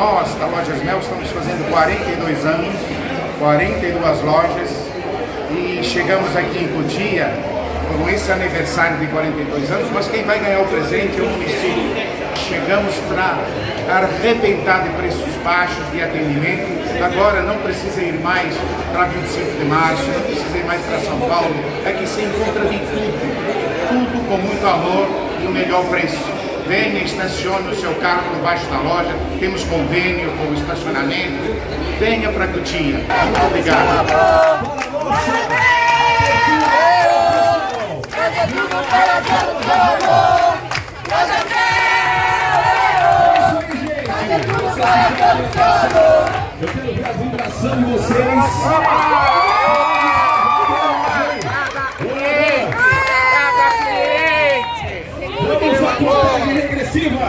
nós, da Lojas Mel, estamos fazendo 42 anos, 42 lojas e chegamos aqui em Cotia com esse aniversário de 42 anos, mas quem vai ganhar o presente é o município. Chegamos para arrebentar de preços baixos de atendimento. Agora não precisa ir mais para 25 de março, não precisa ir mais para São Paulo. Aqui se encontra de tudo, tudo com muito amor e o melhor preço venha, estacione o seu carro por baixo da loja, temos convênio com o estacionamento, venha para Cotia. Muito obrigado. Eu quero ver a vibração de vocês.